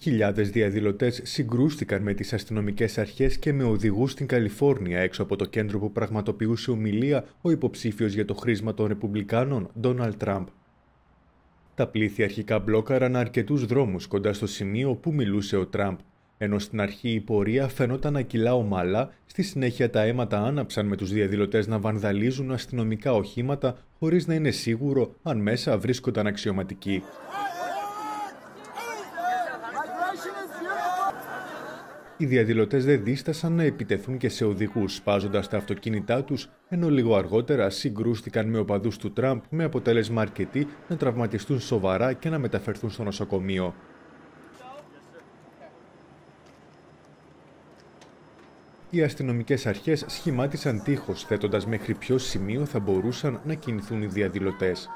Χιλιάδες διαδηλωτές συγκρούστηκαν με τις αστυνομικές αρχές και με οδηγούς στην Καλιφόρνια έξω από το κέντρο που πραγματοποιούσε ομιλία ο υποψήφιος για το χρήσμα των Ρεπουμπλικάνων, Ντόναλτ Τραμπ. Τα πλήθη αρχικά μπλόκαραν αρκετούς δρόμους κοντά στο σημείο που μιλούσε ο Τραμπ, ενώ στην αρχή η πορεία φαινόταν να κυλά ομαλά, στη συνέχεια τα αίματα άναψαν με τους διαδηλωτές να βανδαλίζουν αστυνομικά οχήματα χωρίς να είναι σίγουρο αν μέσα βρίσκονταν αξιωματικοί. Οι διαδηλωτές δεν δίστασαν να επιτεθούν και σε οδηγούς, σπάζοντας τα αυτοκίνητά τους, ενώ λίγο αργότερα συγκρούστηκαν με οπαδούς του Τραμπ με αποτέλεσμα αρκετοί να τραυματιστούν σοβαρά και να μεταφερθούν στο νοσοκομείο. Οι αστυνομικές αρχές σχημάτισαν τείχος, θέτοντας μέχρι ποιο σημείο θα μπορούσαν να κινηθούν οι διαδηλωτές.